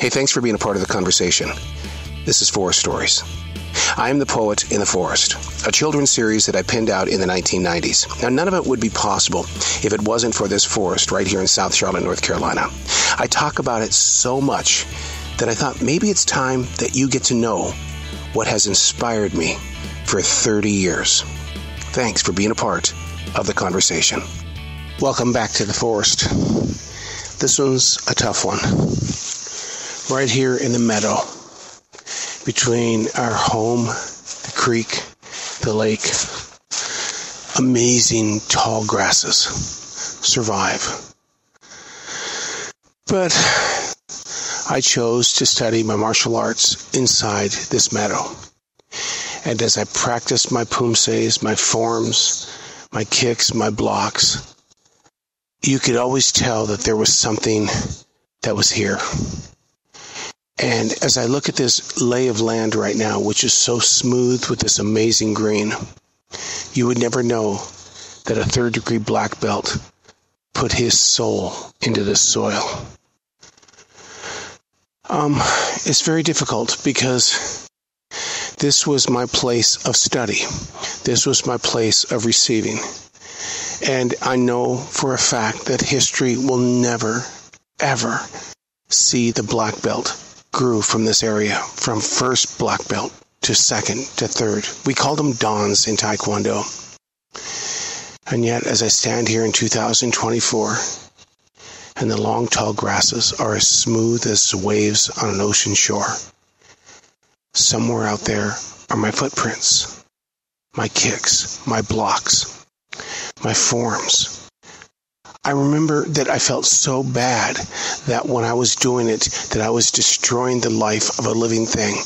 Hey, thanks for being a part of the conversation. This is Forest Stories. I am the poet in the forest, a children's series that I pinned out in the 1990s. Now, none of it would be possible if it wasn't for this forest right here in South Charlotte, North Carolina. I talk about it so much that I thought maybe it's time that you get to know what has inspired me for 30 years. Thanks for being a part of the conversation. Welcome back to the forest. This one's a tough one. Right here in the meadow, between our home, the creek, the lake, amazing tall grasses survive. But I chose to study my martial arts inside this meadow. And as I practiced my poomsaes, my forms, my kicks, my blocks, you could always tell that there was something that was here. And as I look at this lay of land right now, which is so smooth with this amazing green, you would never know that a third degree black belt put his soul into this soil. Um, it's very difficult because this was my place of study. This was my place of receiving. And I know for a fact that history will never, ever see the black belt grew from this area, from first black belt to second to third. We called them dans in Taekwondo. And yet, as I stand here in 2024, and the long tall grasses are as smooth as waves on an ocean shore, somewhere out there are my footprints, my kicks, my blocks, my forms. I remember that I felt so bad that when I was doing it, that I was destroying the life of a living thing.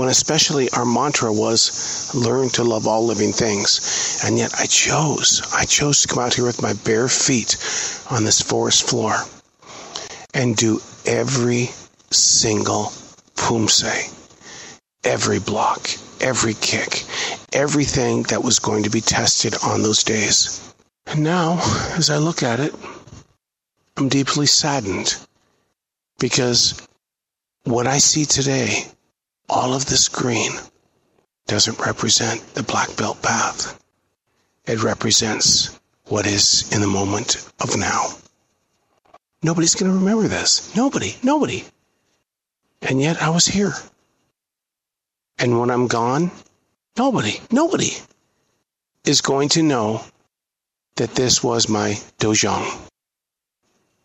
When especially our mantra was learn to love all living things. And yet I chose, I chose to come out here with my bare feet on this forest floor and do every single poomsae, every block, every kick, everything that was going to be tested on those days. And now, as I look at it, I'm deeply saddened because what I see today, all of this green, doesn't represent the black belt path. It represents what is in the moment of now. Nobody's going to remember this. Nobody, nobody. And yet I was here. And when I'm gone, nobody, nobody is going to know that this was my dojang.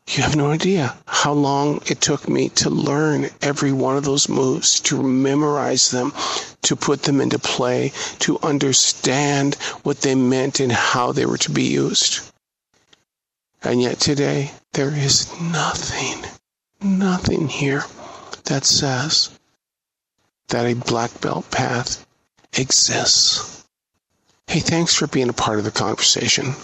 You have no idea how long it took me to learn every one of those moves, to memorize them, to put them into play, to understand what they meant and how they were to be used. And yet today, there is nothing, nothing here that says that a black belt path exists. Hey, thanks for being a part of the conversation.